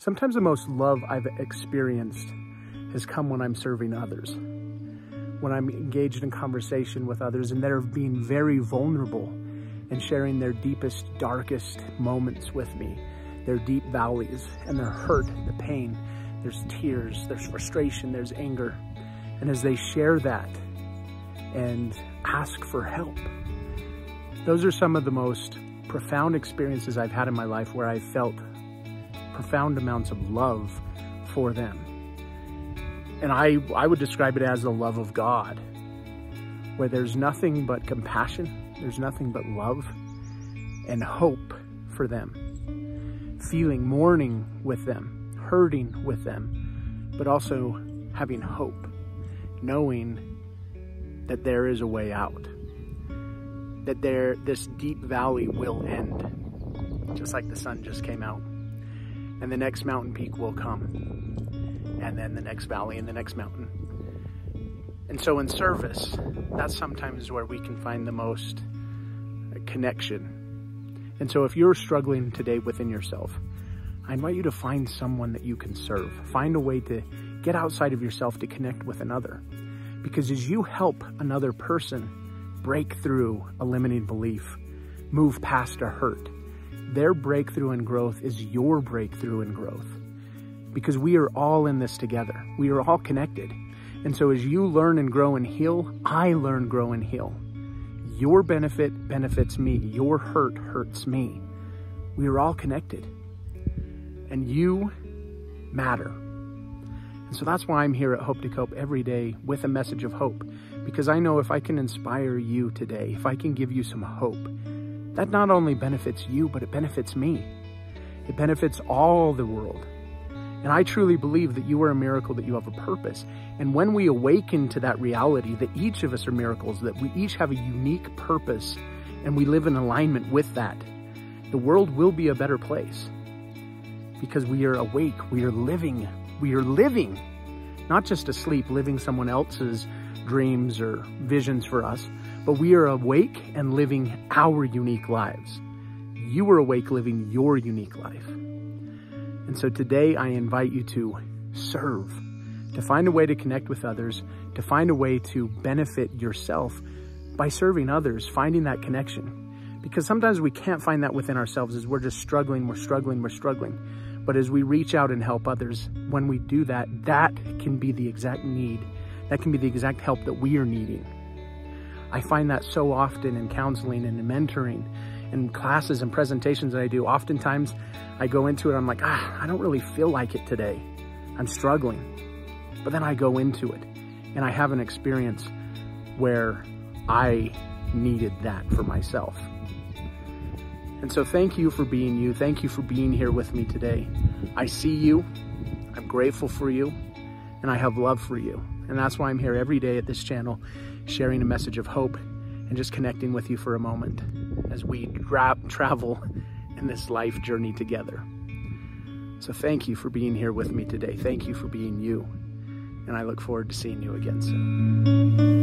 Sometimes the most love I've experienced has come when I'm serving others. When I'm engaged in conversation with others and they're being very vulnerable and sharing their deepest, darkest moments with me, their deep valleys and their hurt, the pain. There's tears, there's frustration, there's anger. And as they share that and ask for help, those are some of the most profound experiences I've had in my life where I felt profound amounts of love for them. And I, I would describe it as the love of God, where there's nothing but compassion, there's nothing but love and hope for them. Feeling, mourning with them, hurting with them, but also having hope, knowing that there is a way out, that there, this deep valley will end, just like the sun just came out and the next mountain peak will come, and then the next valley and the next mountain. And so in service, that's sometimes where we can find the most uh, connection. And so if you're struggling today within yourself, I invite you to find someone that you can serve. Find a way to get outside of yourself to connect with another. Because as you help another person break through a limiting belief, move past a hurt, their breakthrough and growth is your breakthrough and growth because we are all in this together. We are all connected. And so as you learn and grow and heal, I learn, grow, and heal. Your benefit benefits me. Your hurt hurts me. We are all connected. And you matter. And so that's why I'm here at Hope to Cope every day with a message of hope. Because I know if I can inspire you today, if I can give you some hope, that not only benefits you, but it benefits me. It benefits all the world. And I truly believe that you are a miracle, that you have a purpose. And when we awaken to that reality, that each of us are miracles, that we each have a unique purpose, and we live in alignment with that, the world will be a better place. Because we are awake, we are living, we are living, not just asleep, living someone else's dreams or visions for us, but we are awake and living our unique lives. You are awake living your unique life. And so today I invite you to serve, to find a way to connect with others, to find a way to benefit yourself by serving others, finding that connection. Because sometimes we can't find that within ourselves as we're just struggling, we're struggling, we're struggling. But as we reach out and help others, when we do that, that can be the exact need. That can be the exact help that we are needing. I find that so often in counseling and in mentoring and classes and presentations that I do. Oftentimes I go into it, I'm like, ah, I don't really feel like it today. I'm struggling. But then I go into it and I have an experience where I needed that for myself. And so thank you for being you. Thank you for being here with me today. I see you. I'm grateful for you and I have love for you. And that's why I'm here every day at this channel sharing a message of hope and just connecting with you for a moment as we tra travel in this life journey together. So thank you for being here with me today. Thank you for being you. And I look forward to seeing you again soon.